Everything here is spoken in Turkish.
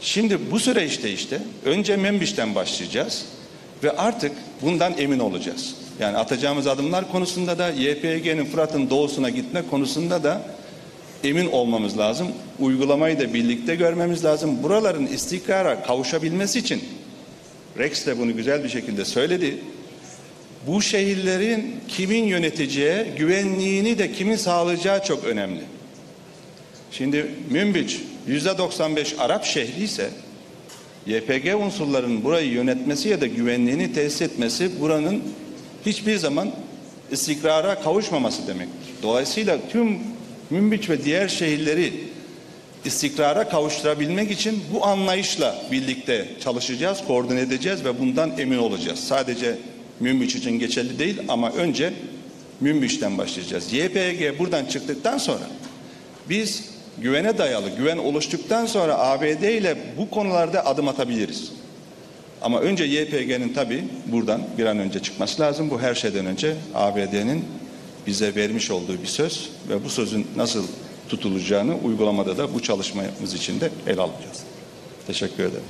Şimdi bu süreçte işte önce Membiş'ten başlayacağız ve artık bundan emin olacağız. Yani atacağımız adımlar konusunda da YPG'nin Fırat'ın doğusuna gitme konusunda da emin olmamız lazım. Uygulamayı da birlikte görmemiz lazım. Buraların istikrara kavuşabilmesi için Rex de bunu güzel bir şekilde söyledi. Bu şehirlerin kimin yöneteceği, güvenliğini de kimin sağlayacağı çok önemli. Şimdi Münbiç %95 Arap şehri ise YPG unsurlarının burayı yönetmesi ya da güvenliğini tesis etmesi buranın hiçbir zaman istikrara kavuşmaması demektir. Dolayısıyla tüm Münbiç ve diğer şehirleri istikrara kavuşturabilmek için bu anlayışla birlikte çalışacağız, koordine edeceğiz ve bundan emin olacağız. Sadece Münbiç için geçerli değil ama önce Münbiç'ten başlayacağız. YPG buradan çıktıktan sonra biz güvene dayalı, güven oluştuktan sonra ABD ile bu konularda adım atabiliriz. Ama önce YPG'nin tabii buradan bir an önce çıkması lazım. Bu her şeyden önce ABD'nin bize vermiş olduğu bir söz ve bu sözün nasıl tutulacağını uygulamada da bu çalışmamız için de ele alacağız. Teşekkür ederim.